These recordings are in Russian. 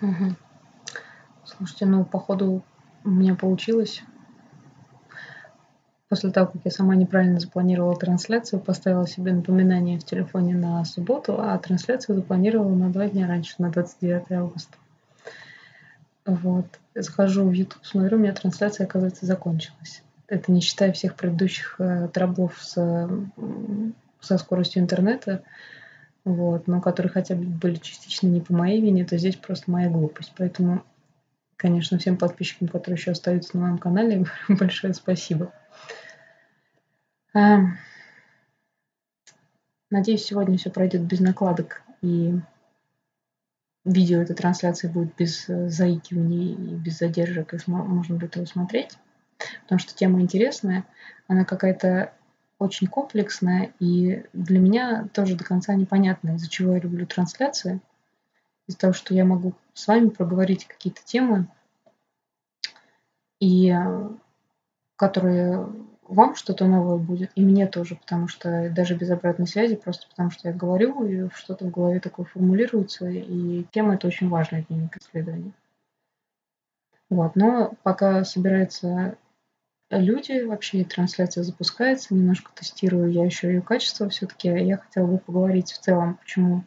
Мгм. Слушайте, ну, походу, у меня получилось. После того, как я сама неправильно запланировала трансляцию, поставила себе напоминание в телефоне на субботу, а трансляцию запланировала на два дня раньше, на 29 августа. Вот. Захожу в YouTube, смотрю, у меня трансляция, оказывается, закончилась. Это не считая всех предыдущих э, траблов с, со скоростью интернета вот, но которые хотя бы были частично не по моей вине, то здесь просто моя глупость. Поэтому, конечно, всем подписчикам, которые еще остаются на моем канале, большое спасибо. А, надеюсь, сегодня все пройдет без накладок и видео этой трансляции будет без э, заикиваний и без задержек, и можно будет его смотреть. Потому что тема интересная, она какая-то очень комплексная и для меня тоже до конца непонятно, из-за чего я люблю трансляции. Из-за того, что я могу с вами проговорить какие-то темы, и которые вам что-то новое будет, и мне тоже, потому что даже без обратной связи, просто потому что я говорю, и что-то в голове такое формулируется, и тема это очень важная дневник исследований. Вот, но пока собирается люди, вообще трансляция запускается, немножко тестирую я еще ее качество все-таки. Я хотела бы поговорить в целом, почему,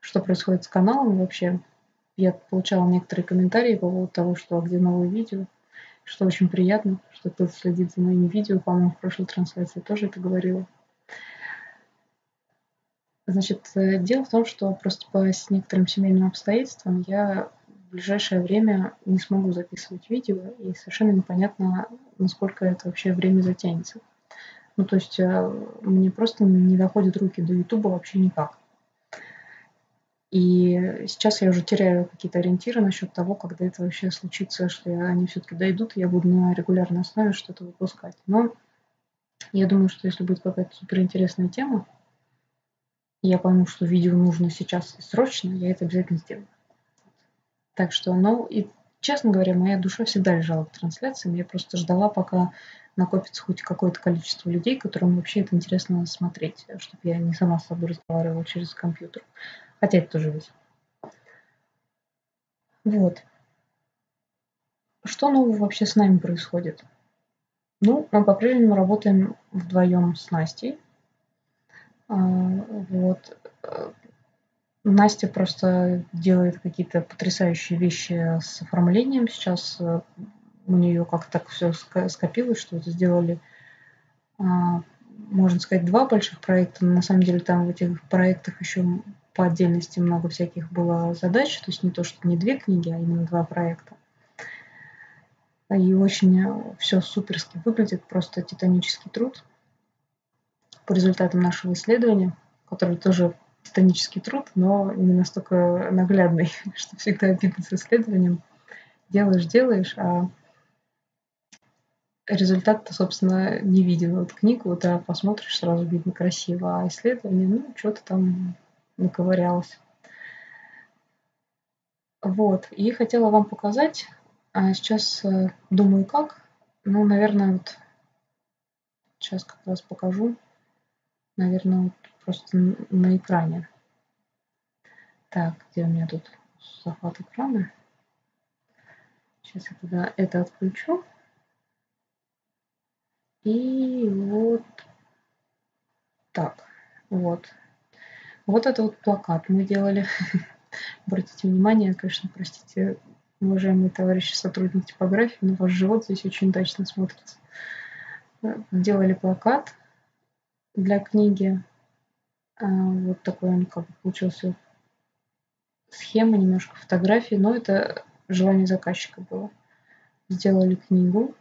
что происходит с каналом вообще. Я получала некоторые комментарии по поводу того, что а где новые видео, что очень приятно, что кто-то следит за моими видео, по-моему, в прошлой трансляции тоже это говорила. Значит, э, дело в том, что просто по некоторым семейным обстоятельствам я в ближайшее время не смогу записывать видео, и совершенно непонятно, насколько это вообще время затянется. Ну, то есть э, мне просто не доходят руки до Ютуба вообще никак. И сейчас я уже теряю какие-то ориентиры насчет того, когда это вообще случится, что они все-таки дойдут, и я буду на регулярной основе что-то выпускать. Но я думаю, что если будет какая-то суперинтересная тема, я пойму, что видео нужно сейчас и срочно, я это обязательно сделаю. Так что, ну, и, честно говоря, моя душа всегда лежала к трансляциям. Я просто ждала, пока накопится хоть какое-то количество людей, которым вообще это интересно смотреть, чтобы я не сама с собой разговаривала через компьютер. Хотя это тоже весело. Вот. Что нового вообще с нами происходит? Ну, мы по-прежнему работаем вдвоем с Настей. А, вот. Настя просто делает какие-то потрясающие вещи с оформлением. Сейчас у нее как-то так все скопилось, что это сделали, а, можно сказать, два больших проекта. Но на самом деле там в этих проектах еще по отдельности много всяких было задач. То есть не то, что не две книги, а именно два проекта. И очень все суперски выглядит, просто титанический труд по результатам нашего исследования, который тоже титанический труд, но не настолько наглядный, что всегда обидно с исследованием. Делаешь, делаешь, а результат-то, собственно, не виден. Вот книгу, да, посмотришь, сразу видно красиво, а исследование, ну, что-то там наковырялось. Вот, и хотела вам показать, а сейчас э, думаю, как. Ну, наверное, вот сейчас как раз покажу. Наверное, вот просто на экране. Так, где у меня тут захват экрана? Сейчас я туда это отключу. И вот так, вот. Вот это вот плакат мы делали. Обратите внимание, конечно, простите, уважаемые товарищи сотрудники типографии, но ваш живот здесь очень удачно смотрится. Делали плакат для книги вот такой он как бы получился схема, немножко фотографии, но это желание заказчика было. Сделали книгу.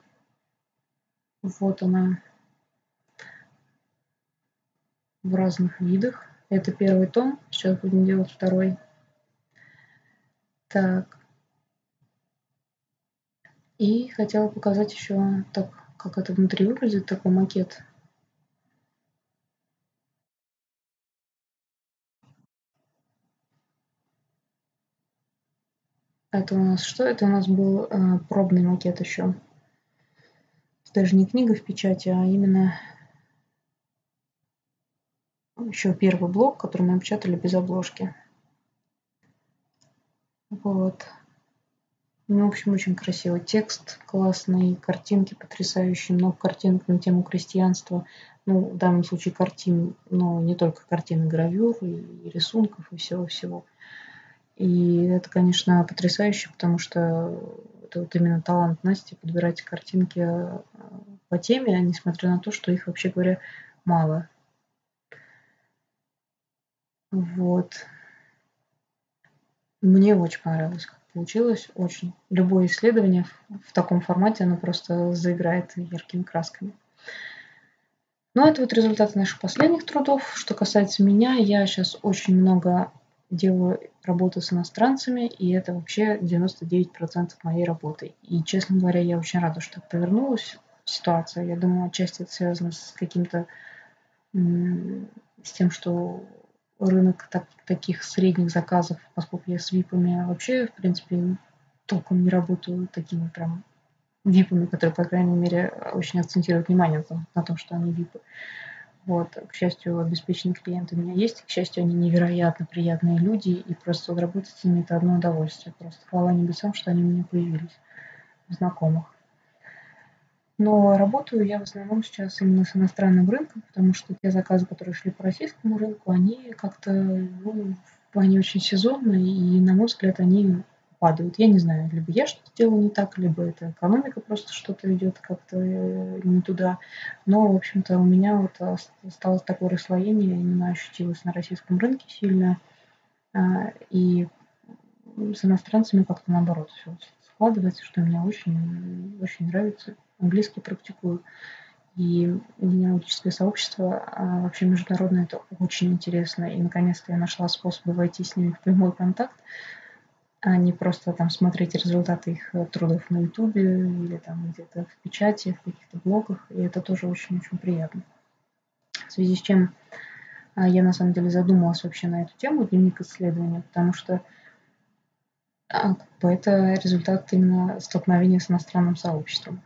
Вот она в разных видах. Это первый том. Сейчас будем делать второй. Так. И хотела показать еще так, как это внутри выглядит, такой макет. Это у нас что? Это у нас был э, пробный макет еще. Даже не книга в печати, а именно еще первый блок, который мы печатали без обложки. Вот. Ну, в общем, очень красивый текст, классный, картинки потрясающие, много картинок на тему крестьянства. Ну, в данном случае картин, но не только картины, гравюр и рисунков и всего-всего. И это, конечно, потрясающе, потому что это вот именно талант Насти подбирать картинки э, по теме, несмотря на то, что их, вообще говоря, мало. Вот. Мне очень понравилось, как получилось, очень. Любое исследование в таком формате, оно просто заиграет яркими красками. Ну, это вот результаты наших последних трудов. Что касается меня, я сейчас очень много делаю работы с иностранцами, и это вообще 99% моей работы. И, честно говоря, я очень рада, что повернулась ситуация. Я думаю, отчасти это связано с каким-то с тем, что рынок так, таких средних заказов, поскольку я с випами вообще, в принципе, толком не работаю такими прям випами, которые, по крайней мере, очень акцентируют внимание на том, на том что они випы. Вот. К счастью, обеспеченные клиенты у меня есть. К счастью, они невероятно приятные люди, и просто вот работать с ними это одно удовольствие. Просто хвала небесам, что они у меня появились, знакомых. Но работаю я в основном сейчас именно с иностранным рынком, потому что те заказы, которые шли по российскому рынку, они как-то, ну, они очень сезонные, и, на мой взгляд, они падают. Я не знаю, либо я что-то делаю не так, либо это экономика просто что-то идет как-то э, не туда. Но, в общем-то, у меня вот осталось такое расслоение, именно ощутилось на российском рынке сильно. А, и с иностранцами как-то наоборот все складывается, что мне очень, очень нравится. Английский практикую. И генеалогическое сообщество а, вообще международное это очень интересно. И наконец-то я нашла способы войти с ними в прямой контакт а не просто там смотреть результаты их э, трудов на Ютубе или там где-то в печати, в каких-то блогах. И это тоже очень-очень приятно. В связи с чем а, я на самом деле задумалась вообще на эту тему дневник исследования, потому что а, как бы это результат именно столкновения с иностранным сообществом.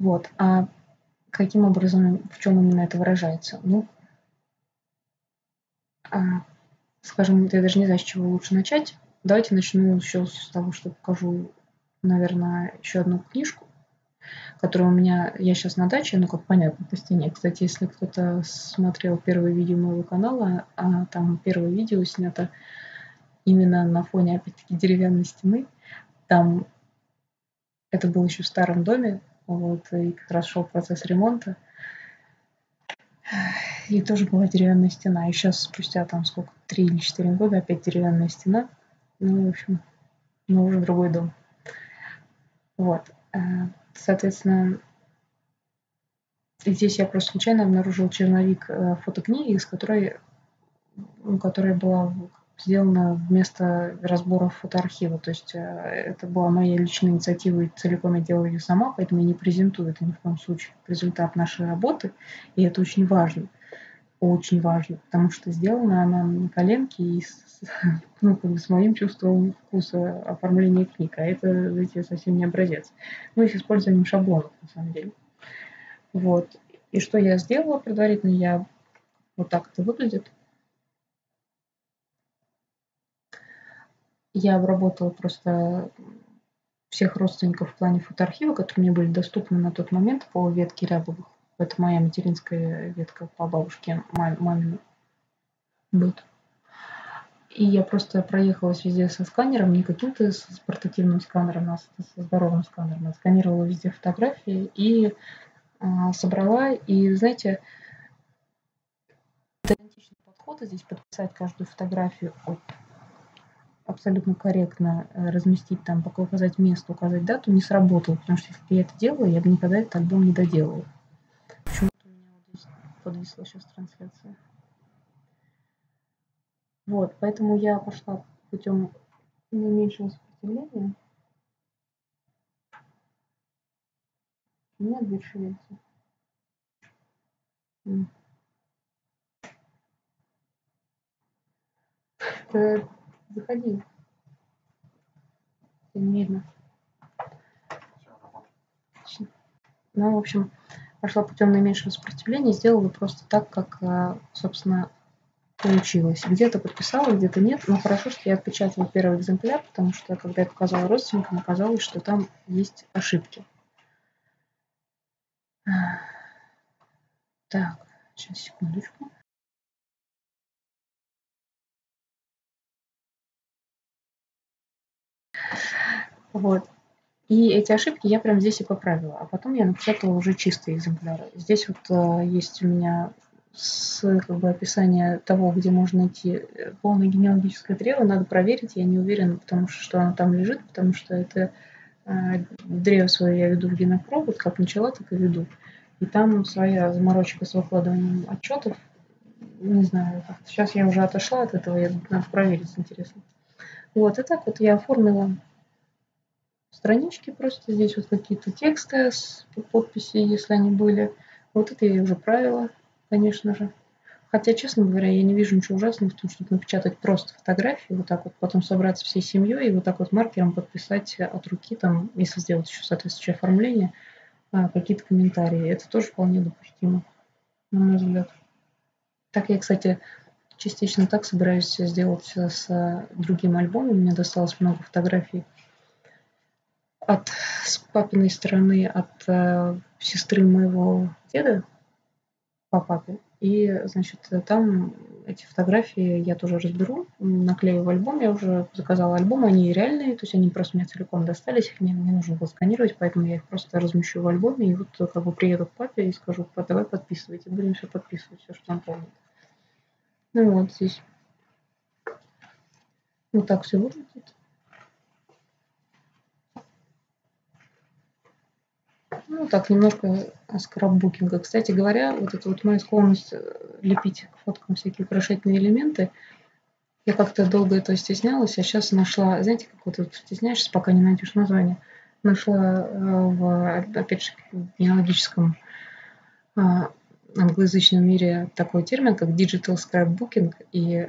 Вот. А каким образом, в чем именно это выражается? Ну, а, скажем, я даже не знаю, с чего лучше начать. Давайте начну еще с того, что покажу, наверное, еще одну книжку, которая у меня, я сейчас на даче, ну, как понятно, по стене. Кстати, если кто-то смотрел первое видео моего канала, а там первое видео снято именно на фоне, опять-таки, деревянной стены. Там это было еще в старом доме, вот, и как раз шел процесс ремонта. И тоже была деревянная стена. И сейчас, спустя там сколько, три или четыре года, опять деревянная стена. Ну, в общем, но уже другой дом. Вот. Э, соответственно, здесь я просто случайно обнаружил черновик э, фотокниги, с которой, которая была сделано вместо разборов фотоархива. То есть э, это была моя личная инициатива, и целиком я делала ее сама, поэтому я не презентую это ни в коем случае результат нашей работы, и это очень важно. Очень важно, потому что сделана она на коленке и с, ну, как бы с моим чувством вкуса оформления книг, а это, знаете, совсем не образец. Мы их используем шаблонов, на самом деле. Вот. И что я сделала предварительно, я вот так это выглядит – Я обработала просто всех родственников в плане фотоархива, которые мне были доступны на тот момент по ветке Рябовых. Это моя материнская ветка по бабушке, мам, быт. И я просто проехалась везде со сканером, не каким-то с портативным сканером, а со здоровым сканером. Сканировала везде фотографии и а, собрала. И, знаете, идентичный подход здесь подписать каждую фотографию. Ой, абсолютно корректно э, разместить там, пока указать место, указать дату, не сработало, потому что если бы я это делала, я бы никогда этот альбом не доделала. Почему-то у меня вот здесь подвисла сейчас трансляция. Вот, поэтому я пошла путем наименьшего сопротивления. У меня дверь шевелится. Это Заходи. Не видно. Ну, в общем, пошла путем наименьшего сопротивления, сделала просто так, как, э, собственно, получилось. Где-то подписала, где-то нет. Но хорошо, что я отпечатала первый экземпляр, потому что, когда я показала родственникам, оказалось, что там есть ошибки. Так, сейчас, секундочку. Вот. И эти ошибки я прям здесь и поправила. А потом я напечатала уже чистые экземпляры. Здесь вот э, есть у меня с как бы описание того, где можно найти э, полное генеалогическое древо, надо проверить. Я не уверена, потому что, что оно там лежит, потому что это э, древо свое я веду в генопробу, как начала, так и веду. И там своя заморочка с выкладыванием отчетов. Не знаю, сейчас я уже отошла от этого, я надо проверить, интересно. Вот, и так вот я оформила странички просто. Здесь вот какие-то тексты с подписи, если они были. Вот это я уже правила, конечно же. Хотя, честно говоря, я не вижу ничего ужасного в том, чтобы напечатать просто фотографии, вот так вот, потом собраться всей семьей и вот так вот маркером подписать от руки, там, если сделать еще соответствующее оформление, а, какие-то комментарии. Это тоже вполне допустимо, на мой взгляд. Так я, кстати, частично так собираюсь сделать с другим альбомом. Мне досталось много фотографий от с папиной стороны, от э, сестры моего деда по папе. И, значит, там эти фотографии я тоже разберу, наклею в альбом. Я уже заказала альбом, они реальные, то есть они просто мне целиком достались, их мне не нужно было сканировать, поэтому я их просто размещу в альбоме, и вот как бы приеду к папе и скажу, давай подписывайте, будем все подписывать, все, что он помнит. Ну вот здесь вот так все выглядит. Ну, так, немножко о скраббукинга. Кстати говоря, вот эта вот моя склонность э, лепить к фоткам всякие украшательные элементы, я как-то долго этого стеснялась, а сейчас нашла, знаете, как вот тут стесняешься, пока не найдешь название, нашла э, в, опять же, в генеалогическом а, англоязычном мире такой термин, как digital scrapbooking, и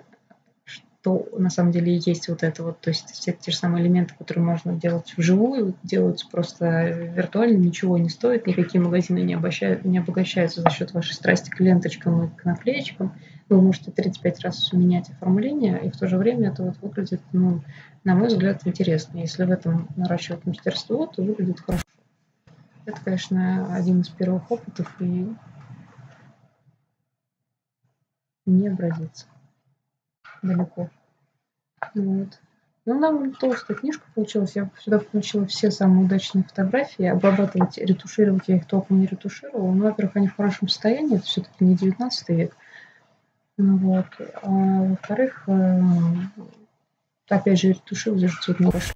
то на самом деле есть вот это вот, то есть все те же самые элементы, которые можно делать вживую, делаются просто виртуально, ничего не стоит, никакие магазины не, обогащают, не обогащаются за счет вашей страсти к ленточкам и к наклеечкам. Вы можете 35 раз менять оформление, и в то же время это вот выглядит, ну, на мой взгляд, интересно. Если в этом наращивать мастерство, то выглядит хорошо. Это, конечно, один из первых опытов и не образится далеко. Вот. Ну, нам толстая книжка получилась. Я сюда включила все самые удачные фотографии. Обрабатывать, ретушировать я их толком не ретушировала. Ну, во-первых, они в хорошем состоянии. Это все-таки не 19 век. Ну, вот. А во-вторых, э, опять же, ретушировать уже цвет пошли.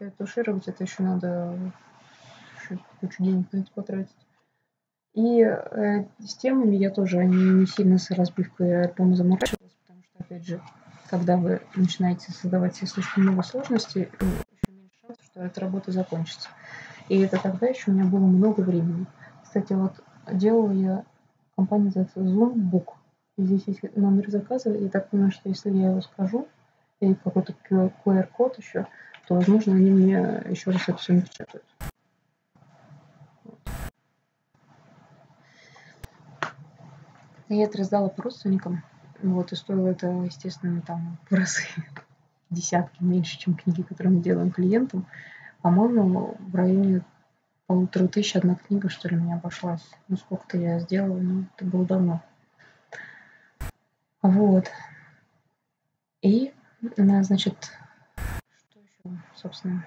Ретушировать это еще надо еще кучу денег на это потратить. И э, с темами я тоже не сильно с разбивкой альбома заморачивалась, потому что, опять же, когда вы начинаете создавать себе слишком много сложностей, еще меньше шансов, что эта работа закончится. И это тогда еще у меня было много времени. Кстати, вот делала я, компания называется Zoombook. И здесь есть номер заказа. Я так понимаю, что если я его скажу, и какой-то QR-код еще, то, возможно, они мне еще раз это все напечатают. Я это раздала родственникам. Вот, и стоило это, естественно, там в разы десятки меньше, чем книги, которые мы делаем клиентам. По-моему, в районе полутора тысяч одна книга, что ли, мне обошлась. Ну, сколько-то я сделала, ну, это было давно. Вот. И, значит, что еще, собственно,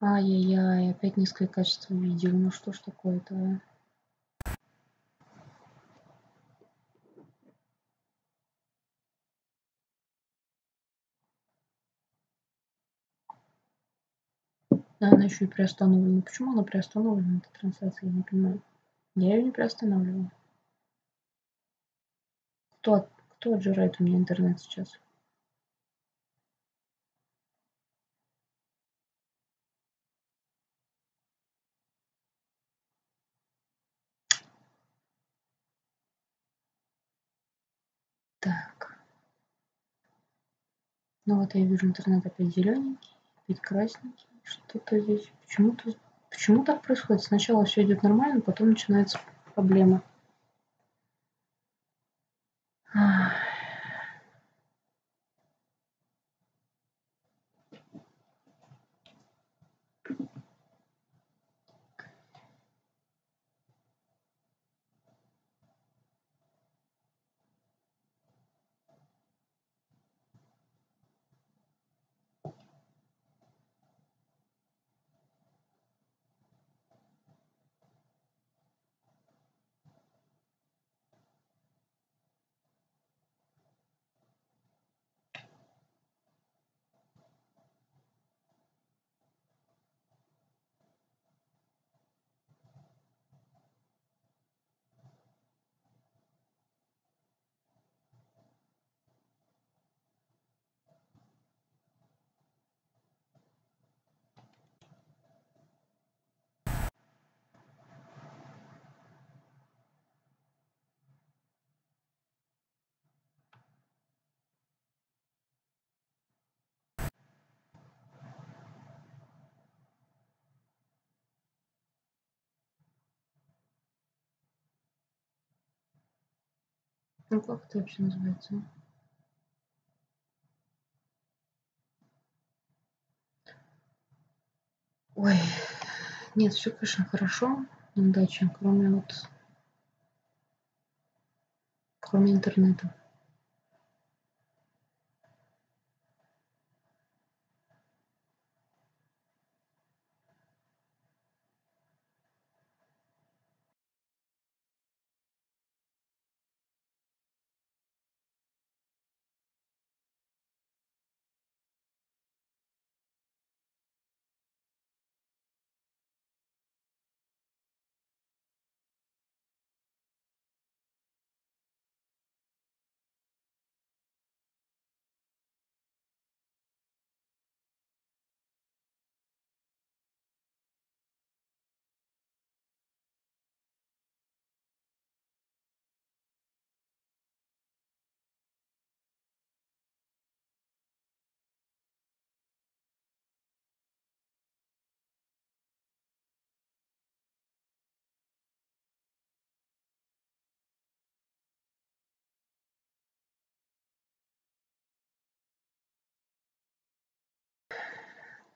Ай-яй-яй, опять низкое качество видео. Ну что ж такое-то, Да, она еще и приостановлена. Почему она приостановлена, эта трансляция, я не понимаю. Я ее не приостанавливала. Кто, кто отжирает у меня интернет сейчас? Так. Ну вот я вижу интернет опять зелененький, опять красненький. Что-то здесь почему-то Почему так происходит? Сначала все идет нормально, потом начинается проблема. Ну как это вообще называется? Ой, нет, все, конечно, хорошо на даче, кроме вот, кроме интернета.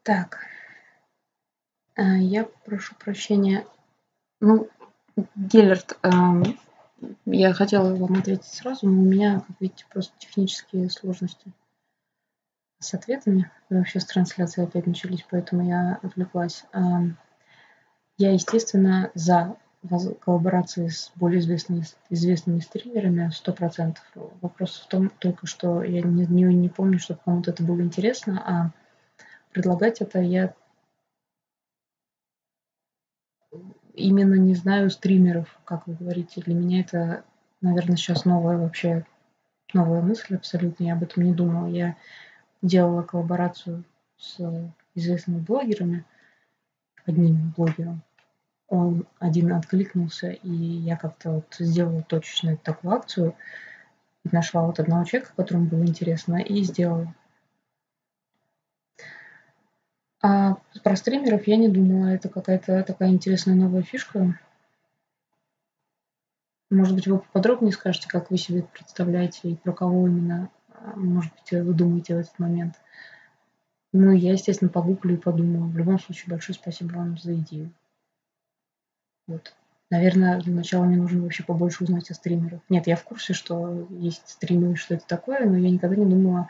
Так, э, я прошу прощения. Ну, Геллерт, эм, я хотела вам ответить сразу, но у меня, как видите, просто технические сложности с ответами. Вообще с трансляцией опять начались, поэтому я отвлеклась. Эм, я, естественно, за коллаборации с более известными, известными стримерами, сто процентов. Вопрос в том только, что я не, не, не помню, чтобы кому-то это было интересно, а предлагать это я именно не знаю стримеров, как вы говорите. Для меня это, наверное, сейчас новая вообще новая мысль абсолютно. Я об этом не думала. Я делала коллаборацию с известными блогерами, одним блогером. Он один откликнулся, и я как-то вот сделала точечно такую акцию. Нашла вот одного человека, которому было интересно, и сделала. А про стримеров я не думала. Это какая-то такая интересная новая фишка. Может быть, вы поподробнее скажете, как вы себе представляете и про кого именно, а, может быть, вы думаете в этот момент. Ну, я, естественно, погуглю и подумаю. В любом случае, большое спасибо вам за идею. Вот. Наверное, для начала мне нужно вообще побольше узнать о стримерах. Нет, я в курсе, что есть стримы и что это такое, но я никогда не думала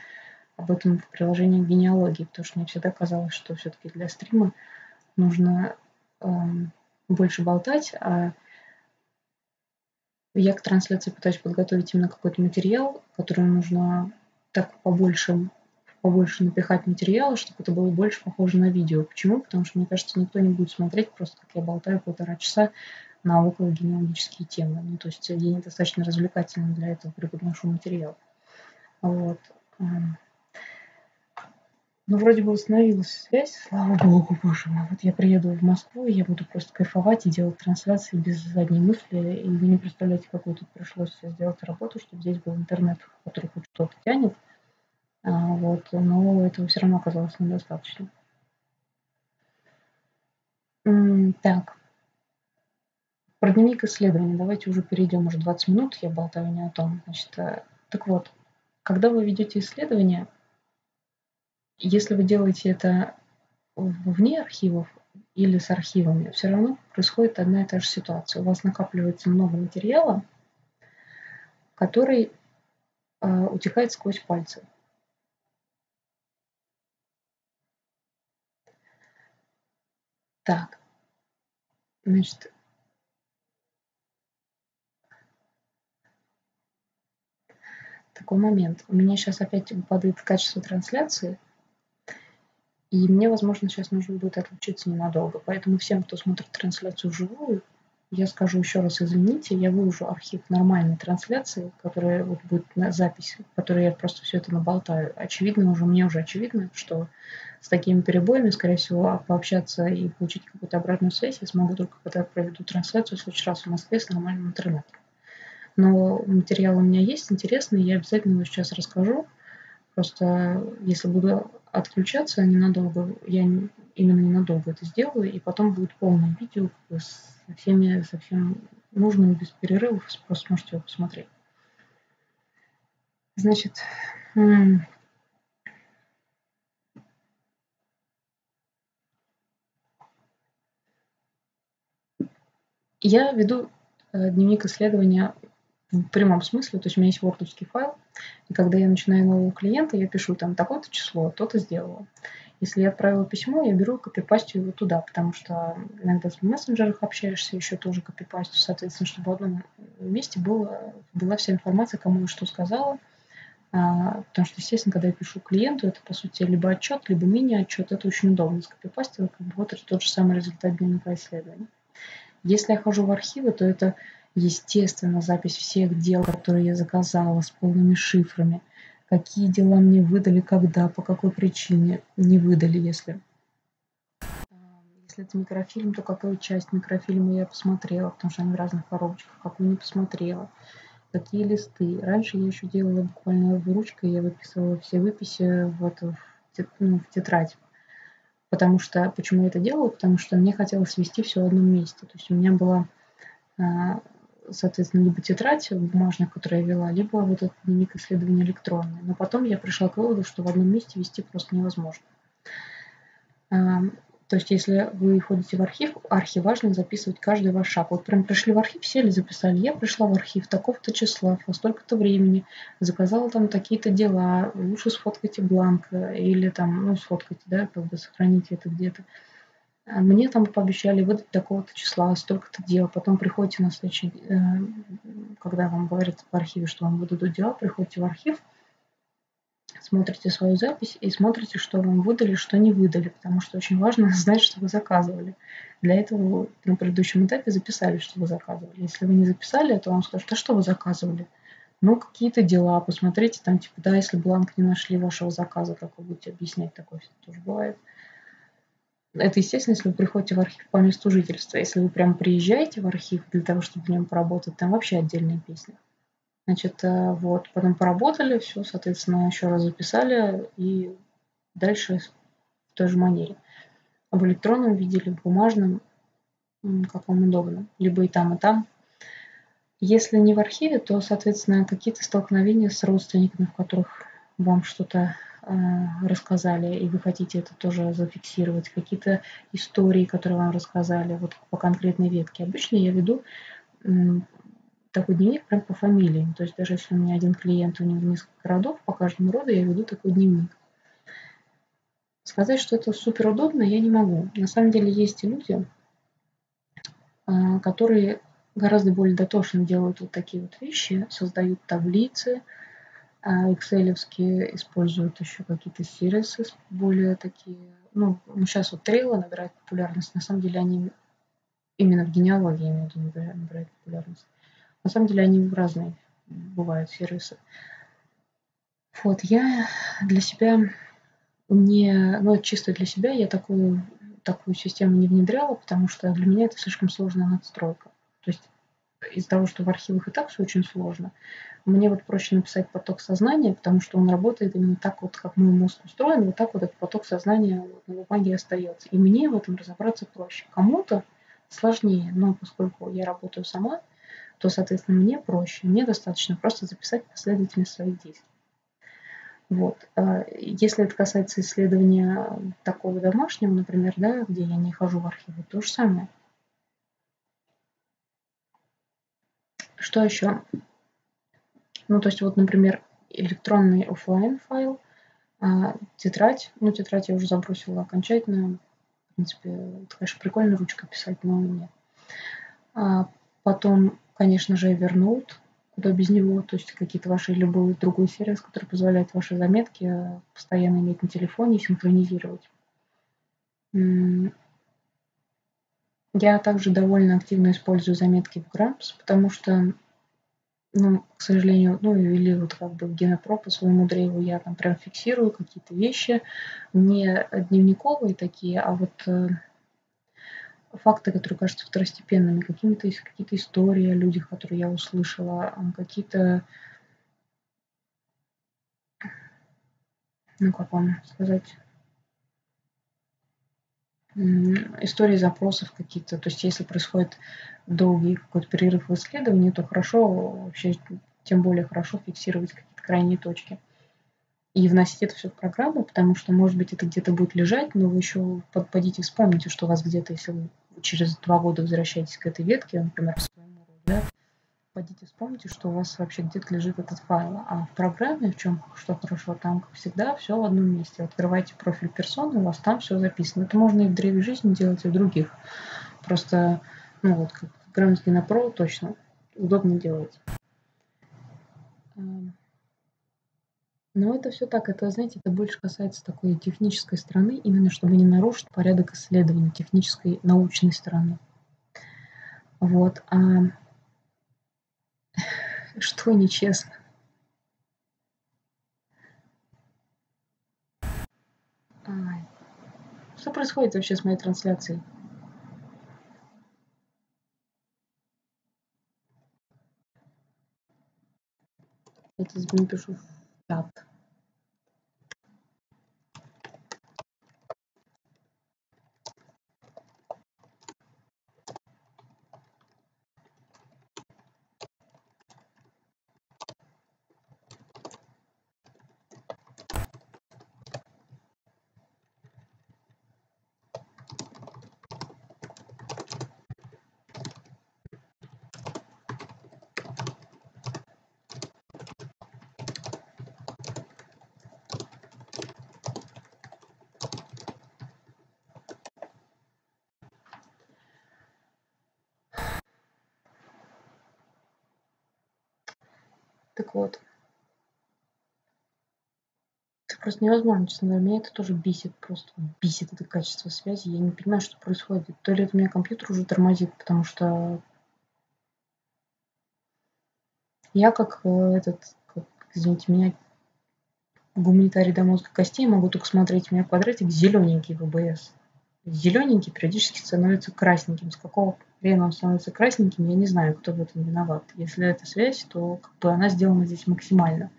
об этом в приложении генеалогии, потому что мне всегда казалось, что все-таки для стрима нужно э, больше болтать, а я к трансляции пытаюсь подготовить именно какой-то материал, который нужно так побольше, побольше напихать материала, чтобы это было больше похоже на видео. Почему? Потому что, мне кажется, никто не будет смотреть просто, как я болтаю полтора часа на около генеалогические темы. Ну, то есть я недостаточно развлекательно для этого преподношу материал. Вот. Ну, вроде бы восстановилась связь, слава богу, боже мой. Вот я приеду в Москву, и я буду просто кайфовать и делать трансляции без задней мысли. И вы не представляете, какую тут пришлось сделать работу, чтобы здесь был интернет, который хоть что-то тянет. А, вот, но этого все равно оказалось недостаточно. Так. Про дневник исследований. Давайте уже перейдем. Уже 20 минут я болтаю не о том. Значит, э, так вот, когда вы ведете исследование, если вы делаете это вне архивов или с архивами, все равно происходит одна и та же ситуация. У вас накапливается много материала, который э, утекает сквозь пальцы. Так, значит, такой момент. У меня сейчас опять падает качество трансляции, и мне, возможно, сейчас нужно будет отключиться ненадолго. Поэтому всем, кто смотрит трансляцию вживую, я скажу еще раз извините, я выложу архив нормальной трансляции, которая вот будет на запись, в которой я просто все это наболтаю. Очевидно уже, мне уже очевидно, что с такими перебоями, скорее всего, пообщаться и получить какую-то обратную связь я смогу только когда проведу трансляцию в следующий раз в Москве с нормальным интернетом. Но материал у меня есть интересный, я обязательно его сейчас расскажу. Просто если буду отключаться ненадолго, я именно ненадолго это сделаю, и потом будет полное видео со всеми, со всем нужным, без перерывов, просто сможете его посмотреть. Значит, Я веду э, дневник исследования в прямом смысле, то есть у меня есть вордовский файл, и когда я начинаю нового клиента, я пишу там такое-то число, то-то сделала. Если я отправила письмо, я беру копипастю его туда, потому что иногда в мессенджерах общаешься, еще тоже копипастю, соответственно, чтобы в одном месте было, была вся информация, кому я что сказала. А, потому что, естественно, когда я пишу клиенту, это, по сути, либо отчет, либо мини-отчет, это очень удобно скопипастила, как бы вот это тот же самый результат дневника исследования. Если я хожу в архивы, то это, естественно, запись всех дел, которые я заказала с полными шифрами. Какие дела мне выдали, когда, по какой причине не выдали, если... Если это микрофильм, то какую часть микрофильма я посмотрела, потому что они в разных коробочках, какую не посмотрела какие листы. Раньше я еще делала буквально ручкой, я выписывала все выписи в, эту, в, ну, в тетрадь. Потому что, почему я это делала? Потому что мне хотелось свести все в одном месте. То есть у меня была, а, соответственно, либо тетрадь бумажная, которую я вела, либо вот этот дневник исследования электронный. Но потом я пришла к выводу, что в одном месте вести просто невозможно. То есть, если вы ходите в архив, архив важно записывать каждый ваш шаг. Вот прям пришли в архив, сели, записали. Я пришла в архив такого-то числа, во столько-то времени, заказала там такие-то дела, лучше сфоткайте бланк или там, ну, сфоткайте, да, как бы сохраните это где-то. А мне там пообещали выдать такого-то числа, столько-то дел. Потом приходите на следующий, э, когда вам говорят в архиве, что вам выдадут дела, приходите в архив – смотрите свою запись и смотрите, что вам выдали, что не выдали, потому что очень важно знать, что вы заказывали. Для этого на предыдущем этапе записали, что вы заказывали. Если вы не записали, то вам скажут, а что вы заказывали? Ну, какие-то дела, посмотрите там, типа, да, если бланк не нашли вашего заказа, как вы будете объяснять, такое тоже бывает. Это, естественно, если вы приходите в архив по месту жительства. Если вы прям приезжаете в архив для того, чтобы в нем поработать, там вообще отдельная песня. Значит, э, вот, потом поработали, все, соответственно, еще раз записали и дальше в той же манере. А в электронном виде или в бумажном, как вам удобно, либо и там, и там. Если не в архиве, то, соответственно, какие-то столкновения с родственниками, в которых вам что-то рассказали, и вы хотите это тоже зафиксировать, какие-то истории, которые вам рассказали, вот по конкретной ветке. Обычно я веду такой дневник прям по фамилиям. То есть даже если у меня один клиент, у него несколько родов, по каждому роду я веду такой дневник. Сказать, что это супер удобно, я не могу. На самом деле есть люди, а, которые гораздо более дотошно делают вот такие вот вещи, создают таблицы, excel используют еще какие-то сервисы более такие, ну, сейчас вот Trello набирает популярность, на самом деле они именно в генеалогии, имею набирают популярность. На самом деле они разные бывают сервисы. Вот, я для себя не, ну, чисто для себя я такую, такую систему не внедряла, потому что для меня это слишком сложная надстройка. То есть из-за того, что в архивах и так все очень сложно, Мне вот проще написать поток сознания, потому что он работает именно так вот, как мой мозг устроен, вот так вот этот поток сознания вот на бумаге остается. И мне в этом разобраться проще. Кому-то сложнее, но поскольку я работаю сама, то, соответственно, мне проще. Мне достаточно просто записать последовательность своих действий. Вот. А если это касается исследования такого домашнего, например, да, где я не хожу в архивы, то же самое. Что еще? Ну, то есть вот, например, электронный офлайн файл, а, тетрадь, ну, тетрадь я уже забросила окончательно, в принципе, это, конечно, прикольно ручкой писать, но нет. А потом, конечно же, Evernote, куда без него, то есть какие-то ваши любой другой сервис, который позволяет ваши заметки постоянно иметь на телефоне и синхронизировать. Я также довольно активно использую заметки в Gramps, потому что, ну, к сожалению, ну, или вот как бы Генопро по своему дрейву я там прям фиксирую какие-то вещи, не дневниковые такие, а вот э, факты, которые кажутся второстепенными, какие-то истории о людях, которые я услышала, какие-то, ну как вам сказать, истории запросов какие-то. То есть если происходит долгий какой-то перерыв в исследовании, то хорошо, вообще тем более хорошо фиксировать какие-то крайние точки. И вносить это все в программу, потому что, может быть, это где-то будет лежать, но вы еще подпадите, вспомните, что у вас где-то, если вы через два года возвращаетесь к этой ветке, например, к своему да, пойдите вспомните, что у вас вообще где-то лежит этот файл. А в программе, в чем что хорошо, там, как всегда, все в одном месте. Открывайте профиль персоны, у вас там все записано. Это можно и в древе жизни делать, и в других. Просто, ну вот, как в Граммс Pro точно удобно делать. Но это все так, это, знаете, это больше касается такой технической стороны, именно чтобы не нарушить порядок исследований, технической, научной стороны. Вот. А что нечестно? Что происходит вообще с моей трансляцией? Это напишу в чат. Так вот. Это просто невозможно, честно говоря. Меня это тоже бесит, просто бесит это качество связи. Я не понимаю, что происходит. То ли это у меня компьютер уже тормозит, потому что я как э, этот, как, извините меня, гуманитарий до мозга костей, могу только смотреть. У меня квадратик зелененький в ОБС. Зелененький периодически становится красненьким. С какого время становится красненьким, я не знаю, кто в этом виноват. Если это связь, то как бы она сделана здесь максимально.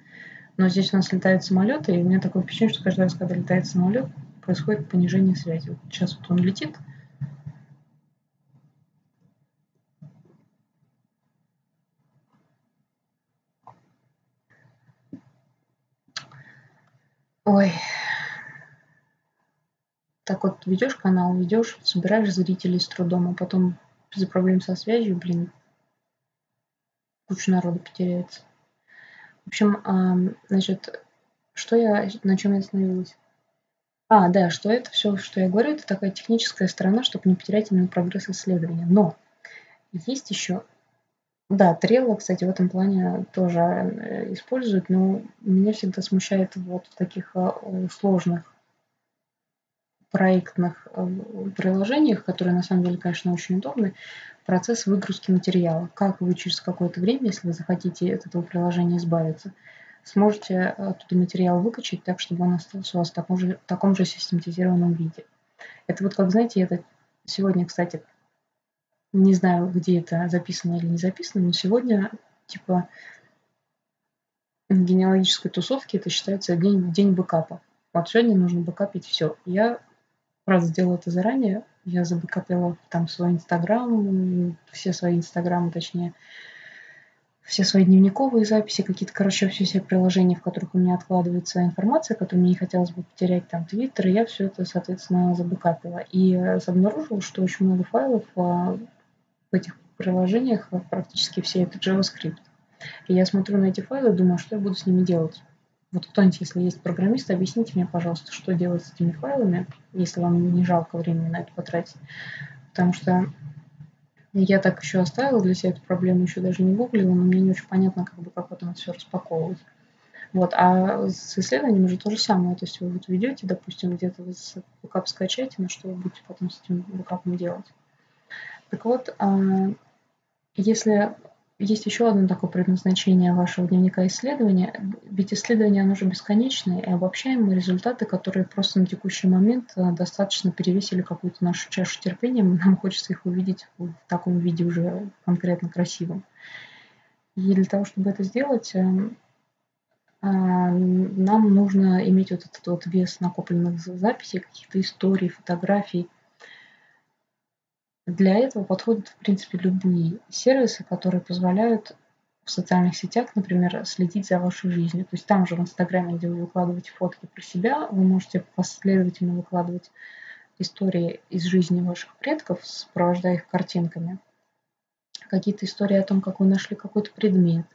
Но здесь у нас летают самолеты, и у меня такое впечатление, что каждый раз, когда летает самолет, происходит понижение связи. Вот сейчас вот он летит, Ой. Так вот, ведешь канал, ведешь, собираешь зрителей с трудом, а потом из-за проблем со связью, блин, куча народу потеряется. В общем, значит, что я, на чем я остановилась? А, да, что это все, что я говорю, это такая техническая сторона, чтобы не потерять именно прогресс исследования. Но есть еще, да, Trello, кстати, в этом плане тоже э, используют, но меня всегда смущает вот в таких э, сложных проектных э, приложениях, которые на самом деле, конечно, очень удобны, процесс выгрузки материала. Как вы через какое-то время, если вы захотите от этого приложения избавиться, сможете оттуда материал выкачать так, чтобы он остался у вас в таком же, в таком же систематизированном виде. Это вот как, знаете, это сегодня, кстати, не знаю, где это записано или не записано, но сегодня, типа, генеалогической тусовке это считается день, день бэкапа. Вот сегодня нужно бэкапить все. Я, правда, сделала это заранее. Я забэкапила там свой инстаграм, все свои инстаграмы, точнее, все свои дневниковые записи, какие-то, короче, все все приложения, в которых у меня откладывается информация, которую мне не хотелось бы потерять, там, Твиттер, и я все это, соответственно, забэкапила. И обнаружила, что очень много файлов а, в этих приложениях, а, практически все это JavaScript. И я смотрю на эти файлы думаю, что я буду с ними делать. Вот кто-нибудь, если есть программист, объясните мне, пожалуйста, что делать с этими файлами, если вам не жалко времени на это потратить. Потому что я так еще оставила для себя эту проблему, еще даже не гуглила, но мне не очень понятно, как бы, как потом это все распаковывать. Вот, а с исследованием уже то же самое. То есть вы вот ведете, допустим, где-то вы бэкап скачаете, на что вы будете потом с этим бэкапом делать. Так вот, а, если есть еще одно такое предназначение вашего дневника исследования. Ведь исследование, оно же бесконечное, и обобщаемые результаты, которые просто на текущий момент э, достаточно перевесили какую-то нашу чашу терпения, нам хочется их увидеть в таком виде уже конкретно красивым. И для того, чтобы это сделать, э, а, нам нужно иметь вот этот вот вес накопленных записей, каких-то историй, фотографий, для этого подходят, в принципе, любые сервисы, которые позволяют в социальных сетях, например, следить за вашей жизнью. То есть там же в Инстаграме, где вы выкладываете фотки про себя, вы можете последовательно выкладывать истории из жизни ваших предков, сопровождая их картинками. Какие-то истории о том, как вы нашли какой-то предмет,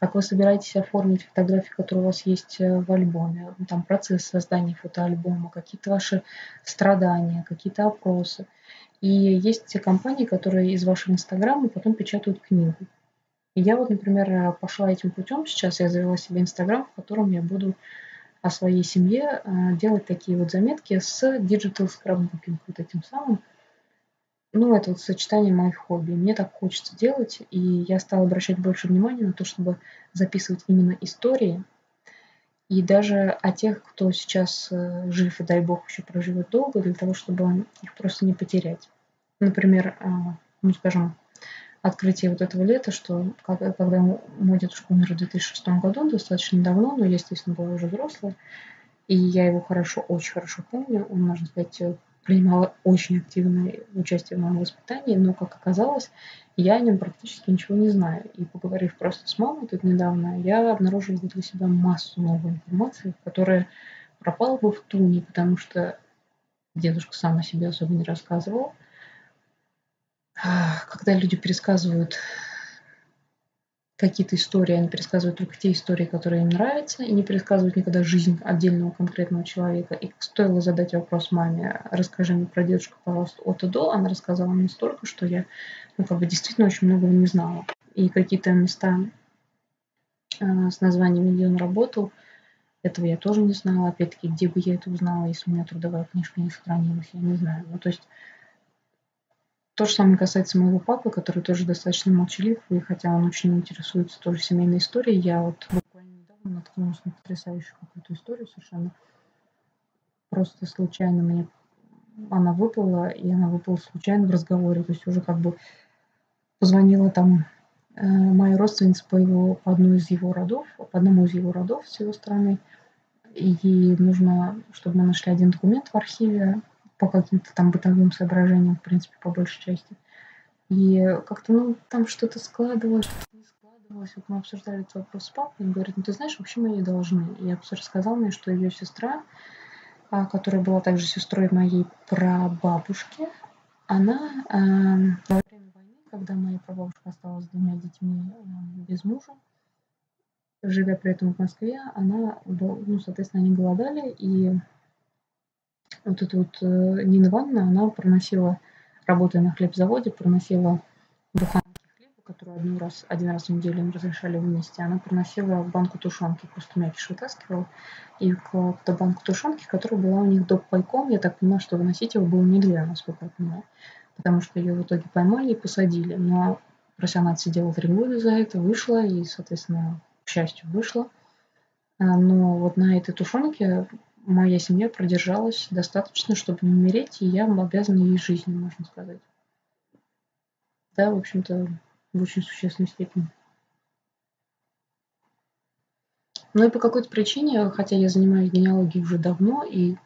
как вы собираетесь оформить фотографии, которые у вас есть э, в альбоме, там процесс создания фотоальбома, какие-то ваши страдания, какие-то опросы. И есть те компании, которые из вашего Инстаграма потом печатают книгу. И я вот, например, пошла этим путем. Сейчас я завела себе Инстаграм, в котором я буду о своей семье э, делать такие вот заметки с digital scrapbooking, вот этим самым. Ну, это вот сочетание моих хобби. Мне так хочется делать, и я стала обращать больше внимания на то, чтобы записывать именно истории, и даже о тех, кто сейчас э, жив и, дай бог, еще проживет долго, для того, чтобы их просто не потерять. Например, ну, скажем, открытие вот этого лета, что когда мой дедушка умер в 2006 году, достаточно давно, но я, естественно, была уже взрослая, и я его хорошо, очень хорошо помню. Он, можно сказать, принимал очень активное участие в моем воспитании, но, как оказалось, я о нем практически ничего не знаю. И поговорив просто с мамой тут недавно, я обнаружила для себя массу новой информации, которая пропала бы в туне, потому что дедушка сам о себе особо не рассказывал. Когда люди пересказывают какие-то истории, они пересказывают только те истории, которые им нравятся, и не пересказывают никогда жизнь отдельного конкретного человека. И стоило задать вопрос маме, расскажи мне про дедушку, пожалуйста, от и до, она рассказала мне столько, что я, ну, как бы действительно очень многого не знала. И какие-то места э, с названиями, где он работал, этого я тоже не знала. Опять-таки, где бы я это узнала, если у меня трудовая книжка не сохранилась, я не знаю. Ну, то есть то же самое касается моего папы, который тоже достаточно молчалив, и хотя он очень интересуется тоже семейной историей, я вот буквально недавно наткнулась на потрясающую какую-то историю совершенно. Просто случайно мне она выпала, и она выпала случайно в разговоре, то есть уже как бы позвонила там э, моя родственница по, его, по одной из его родов, по одному из его родов с его стороны, и ей нужно, чтобы мы нашли один документ в архиве, по каким-то там бытовым соображениям, в принципе, по большей части. И как-то, ну, там что-то складывалось, что-то не складывалось. Вот мы обсуждали этот вопрос с папой, он говорит, ну, ты знаешь, вообще мы ей должны. И я рассказал мне, что ее сестра, а, которая была также сестрой моей прабабушки, она э, во время войны, когда моя прабабушка осталась с двумя детьми э, без мужа, живя при этом в Москве, она, ну, соответственно, они голодали, и вот эта вот э, Нина Ивановна, она проносила, работая на хлебзаводе, проносила буханки хлеба, которую один раз, один раз в неделю им разрешали вынести, она приносила банку тушенки, просто мякиш вытаскивала и клала туда банку тушенки, которая была у них доп. пайком. Я так понимаю, что выносить его было нельзя, насколько я понимаю, потому что ее в итоге поймали и посадили. Но профессионал сидела три года за это, вышла и, соответственно, к счастью, вышла. А, но вот на этой тушенке моя семья продержалась достаточно, чтобы не умереть, и я обязана ей жизнью, можно сказать. Да, в общем-то, в очень существенной степени. Ну и по какой-то причине, хотя я занимаюсь генеалогией уже давно, и,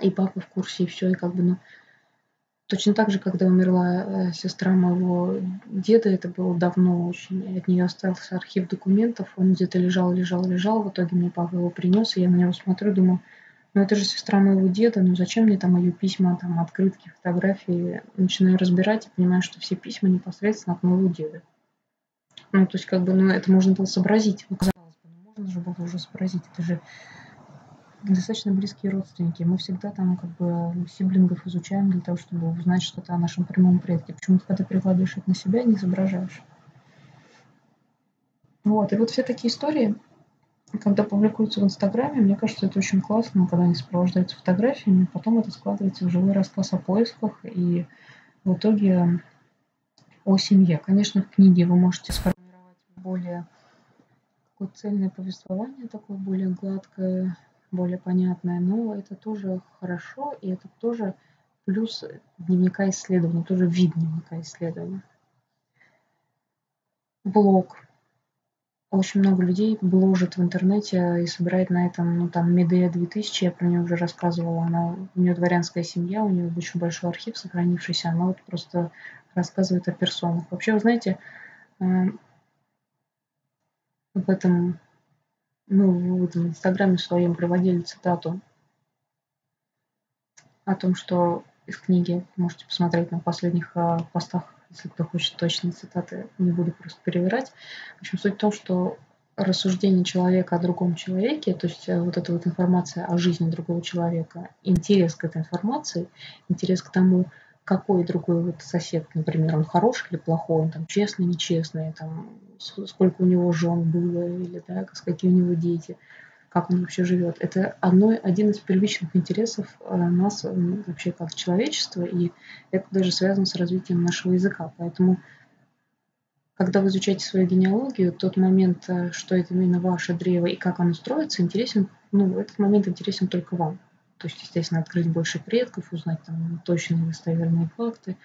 и папа в курсе, и все, и как бы, ну, точно так же, когда умерла э, сестра моего деда, это было давно очень, от нее остался архив документов, он где-то лежал, лежал, лежал, в итоге мне папа его принес, и я на него смотрю, думаю, ну это же сестра моего деда, ну зачем мне там ее письма, там открытки, фотографии, начинаю разбирать и понимаю, что все письма непосредственно от моего деда. Ну, то есть, как бы, ну, это можно было сообразить. Ну, казалось бы, ну, можно же было уже сообразить. Это же достаточно близкие родственники. Мы всегда там как бы сиблингов изучаем для того, чтобы узнать что-то о нашем прямом предке. Почему-то, когда перекладываешь это на себя, не изображаешь. Вот, и вот все такие истории, когда публикуются в Инстаграме, мне кажется, это очень классно, когда они сопровождаются фотографиями, потом это складывается в живой рассказ о поисках, и в итоге о семье. Конечно, в книге вы можете сформировать более такое цельное повествование, такое более гладкое, более понятное, но это тоже хорошо, и это тоже плюс дневника исследования, тоже вид дневника исследования. Блог. Очень много людей бложит в интернете и собирает на этом, ну там, Медея 2000, я про нее уже рассказывала, она, у нее дворянская семья, у нее очень большой архив сохранившийся, она вот просто рассказывает о персонах. Вообще, вы знаете, об этом, ну, в Инстаграме своем приводили цитату о том, что из книги можете посмотреть на последних а, постах, если кто хочет точные цитаты, не буду просто перевирать. В общем, суть в том, что рассуждение человека о другом человеке, то есть э, вот эта вот информация о жизни другого человека, интерес к этой информации, интерес к тому, какой другой вот сосед, например, он хороший или плохой, он там честный, нечестный, там, сколько у него жен было, или да, какие у него дети, как он вообще живет. Это одно, один из первичных интересов э, нас вообще как человечества, и это даже связано с развитием нашего языка. Поэтому, когда вы изучаете свою генеалогию, тот момент, э, что это именно ваше древо и как оно строится, интересен, ну, этот момент интересен только вам. То есть, естественно, открыть больше предков, узнать там точные достоверные факты.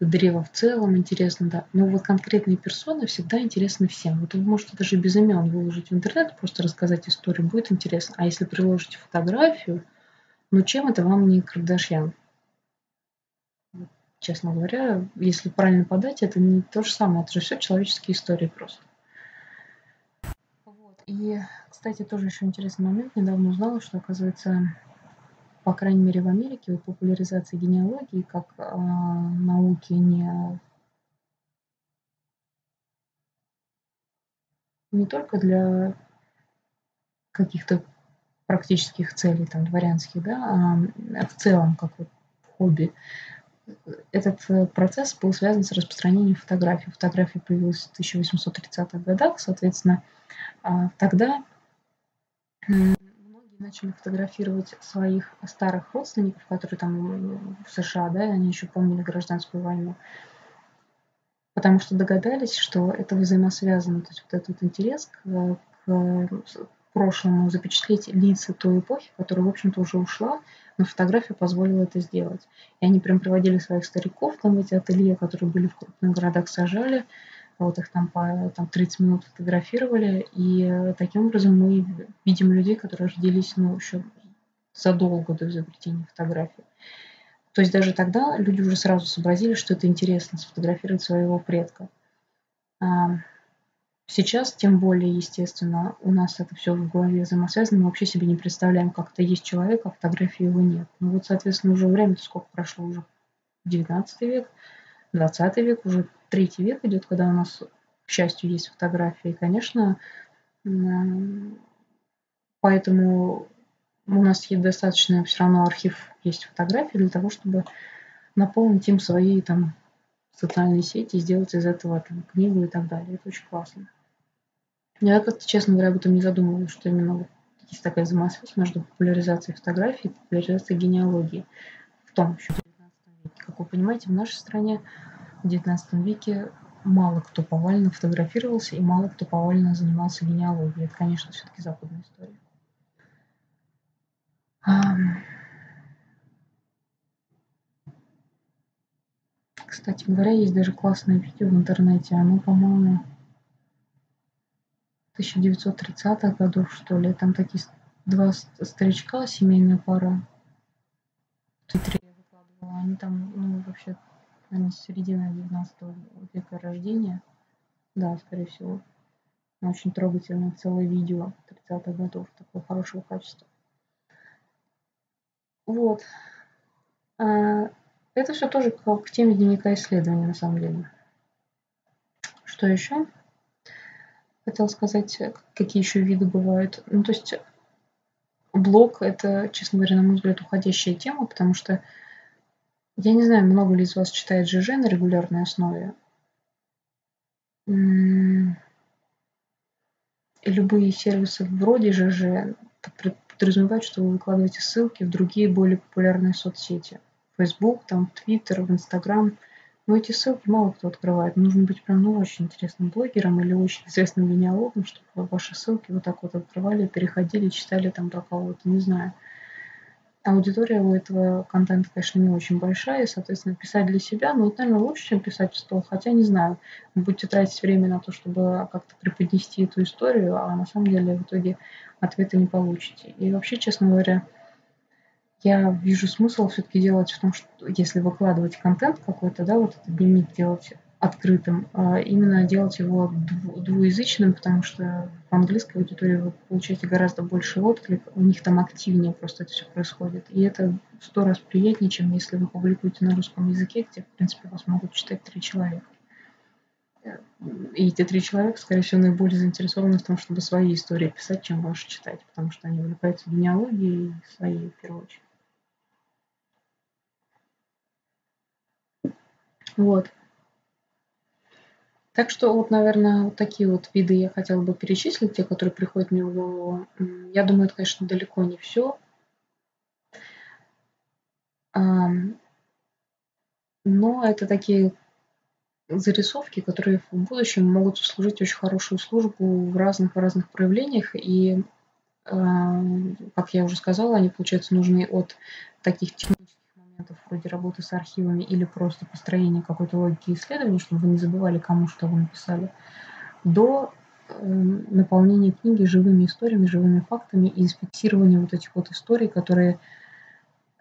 Древо в целом интересно, да. Но вот конкретные персоны всегда интересны всем. Вот вы можете даже без имен выложить в интернет, просто рассказать историю, будет интересно. А если приложите фотографию, ну чем это вам не Кардашьян? Честно говоря, если правильно подать, это не то же самое, это же все человеческие истории просто. И кстати, тоже еще интересный момент. Недавно узнала, что, оказывается, по крайней мере, в Америке вот популяризация генеалогии как э, науки не, не только для каких-то практических целей, там, дворянских, да, а в целом, как вот хобби. Этот э, процесс был связан с распространением фотографий. Фотография появилась в 1830-х годах, соответственно, а тогда Многие начали фотографировать своих старых родственников, которые там в США, да, они еще помнили гражданскую войну, потому что догадались, что это взаимосвязано, то есть вот этот вот интерес к, к прошлому, запечатлеть лица той эпохи, которая, в общем-то, уже ушла, но фотография позволила это сделать. И они прям приводили своих стариков там в эти ателье, которые были в крупных городах, сажали, вот их там по там, 30 минут фотографировали, и таким образом мы видим людей, которые родились ну, еще задолго до изобретения фотографии. То есть даже тогда люди уже сразу сообразили, что это интересно сфотографировать своего предка. А сейчас, тем более, естественно, у нас это все в голове взаимосвязано, мы вообще себе не представляем, как это есть человек, а фотографии его нет. Ну вот, соответственно, уже время сколько прошло, уже 19 век, 20 век, уже третий век идет, когда у нас, к счастью, есть фотографии. И, конечно, поэтому у нас есть достаточно все равно архив есть фотографий для того, чтобы наполнить им свои там социальные сети сделать из этого там, книгу и так далее. Это очень классно. Я как-то, честно говоря, об этом не задумывалась, что именно вот есть такая взаимосвязь между популяризацией фотографий и популяризацией генеалогии в том еще 19 веке. Как вы понимаете, в нашей стране в XIX веке мало кто повально фотографировался и мало кто повально занимался генеалогией. Это, конечно, все-таки западная история. Кстати говоря, есть даже классное видео в интернете. Оно, по-моему, 1930-х годов, что ли. Там такие два старичка, семейная пара. Я выкладывала. Они там, ну, вообще, они с середины 19 века рождения. Да, скорее всего. Очень трогательное целое видео 30-х годов, такого хорошего качества. Вот. А, это все тоже к теме дневника исследования, на самом деле. Что еще? Хотел сказать, какие еще виды бывают. Ну, то есть блог – это, честно говоря, на мой взгляд, уходящая тема, потому что я не знаю, много ли из вас читает ЖЖ на регулярной основе. И любые сервисы вроде ЖЖ подразумевают, что вы выкладываете ссылки в другие более популярные соцсети. Facebook, там, Twitter, в Instagram – но эти ссылки мало кто открывает. Нужно быть прям ну, очень интересным блогером или очень известным генеалогом, чтобы ваши ссылки вот так вот открывали, переходили, читали там про кого-то, не знаю. Аудитория у этого контента, конечно, не очень большая, и, соответственно, писать для себя, ну, это, наверное, лучше, чем писать в стол, хотя, не знаю, вы будете тратить время на то, чтобы как-то преподнести эту историю, а на самом деле в итоге ответа не получите. И вообще, честно говоря, я вижу смысл все-таки делать в том, что если выкладывать контент какой-то, да, вот этот дневник делать открытым, а именно делать его двуязычным, потому что в английской аудитории вы получаете гораздо больше отклик, у них там активнее просто это все происходит. И это в сто раз приятнее, чем если вы публикуете на русском языке, где, в принципе, вас могут читать три человека. И эти три человека, скорее всего, наиболее заинтересованы в том, чтобы свои истории писать, чем ваши читать, потому что они увлекаются генеалогией своей, в первую очередь. Вот. Так что вот, наверное, вот такие вот виды я хотела бы перечислить, те, которые приходят мне в голову. Я думаю, это, конечно, далеко не все. Но это такие зарисовки, которые в будущем могут служить очень хорошую службу в разных разных проявлениях. И, как я уже сказала, они, получается, нужны от таких технических моментов вроде работы с архивами или просто построения какой-то логики исследования, чтобы вы не забывали, кому что вы написали, до э, наполнения книги живыми историями, живыми фактами и фиксирования вот этих вот историй, которые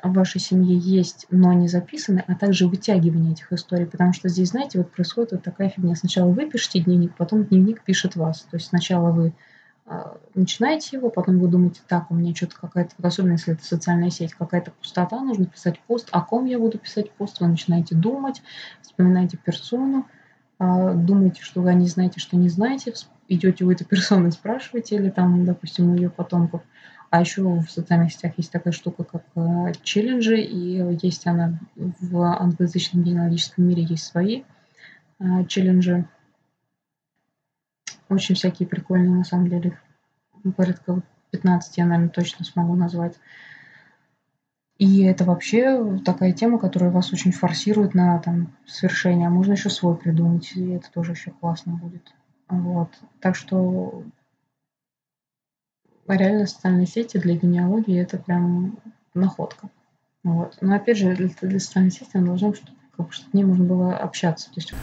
в вашей семье есть, но не записаны, а также вытягивание этих историй, потому что здесь, знаете, вот происходит вот такая фигня. Сначала вы пишете дневник, потом дневник пишет вас. То есть сначала вы начинаете его, потом вы думаете, так, у меня что-то какая-то, вот особенно если это социальная сеть, какая-то пустота, нужно писать пост, о ком я буду писать пост, вы начинаете думать, вспоминаете персону, а, думаете, что вы не знаете, что не знаете, идете у этой персоны, спрашиваете, или там, допустим, у ее потомков. А еще в социальных сетях есть такая штука, как э, челленджи, и есть она в англоязычном генеалогическом мире, есть свои э, челленджи, очень всякие прикольные, на самом деле. Порядка 15 я, наверное, точно смогу назвать. И это вообще такая тема, которая вас очень форсирует на там, свершение. А можно еще свой придумать, и это тоже еще классно будет. Вот. Так что реально социальные сети для генеалогии это прям находка. Вот. Но опять же, для, для социальной сети она должна, чтобы, чтобы с ней можно было общаться. То есть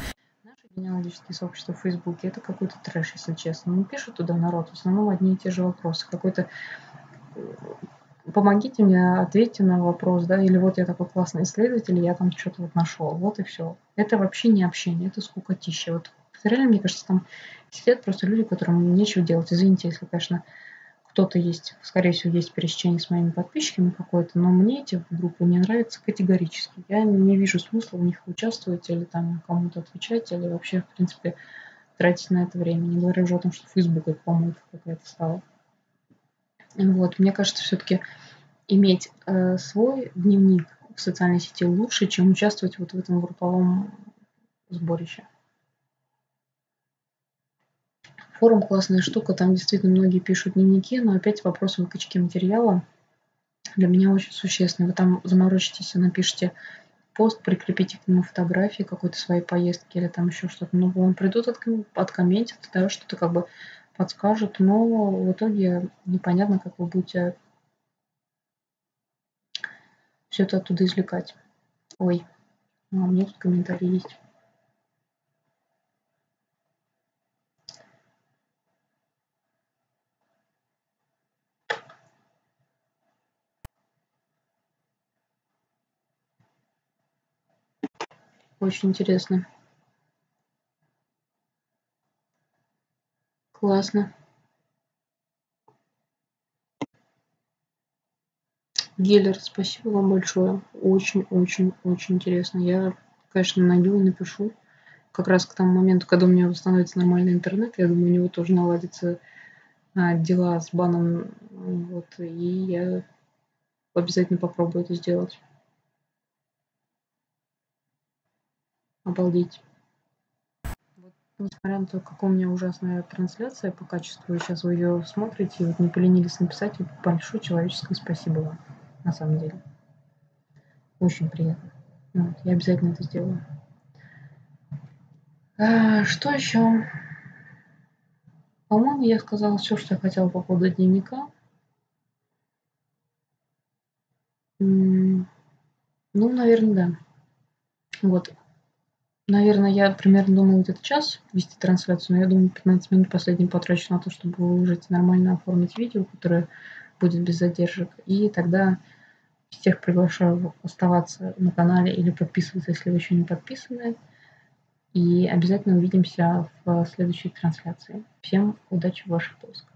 генеалогические сообщества в Фейсбуке, это какой-то трэш, если честно. Не пишут туда народ, в основном одни и те же вопросы. Какой-то э, помогите мне, ответьте на вопрос, да, или вот я такой классный исследователь, я там что-то вот нашел, вот и все. Это вообще не общение, это скукотища. Вот реально, мне кажется, там сидят просто люди, которым нечего делать. Извините, если, конечно, кто-то есть, скорее всего, есть пересечение с моими подписчиками какое-то, но мне эти группы не нравятся категорически. Я не вижу смысла в них участвовать или там кому-то отвечать, или вообще, в принципе, тратить на это время. Не говоря уже о том, что Facebook это помойка какая-то стала. Вот, мне кажется, все-таки иметь э, свой дневник в социальной сети лучше, чем участвовать вот в этом групповом сборище. Форум классная штука, там действительно многие пишут дневники, но опять вопрос выкачки материала для меня очень существенный. Вы там заморочитесь и напишите пост, прикрепите к нему фотографии какой-то своей поездки или там еще что-то. Ну, вам придут, от, откомментят, да, что-то как бы подскажут, но в итоге непонятно, как вы будете все это оттуда извлекать. Ой, а у меня тут комментарий есть. Очень интересно. Классно. Геллер, спасибо вам большое. Очень-очень-очень интересно. Я, конечно, найду и напишу. Как раз к тому моменту, когда у меня восстановится нормальный интернет, я думаю, у него тоже наладятся а, дела с баном. Вот, и я обязательно попробую это сделать. Обалдеть. Вот, несмотря на то, какая у меня ужасная трансляция по качеству, сейчас вы ее смотрите, вот не поленились написать, большое человеческое спасибо вам на самом деле. Очень приятно. Вот, я обязательно это сделаю. А, что еще? По-моему, я сказала все, что я хотела по поводу дневника. Ну, наверное, да. Вот. Наверное, я примерно думаю этот час вести трансляцию, но я думаю, 15 минут последний потрачу на то, чтобы выложить нормально оформить видео, которое будет без задержек. И тогда всех приглашаю оставаться на канале или подписываться, если вы еще не подписаны. И обязательно увидимся в следующей трансляции. Всем удачи в ваших поисках.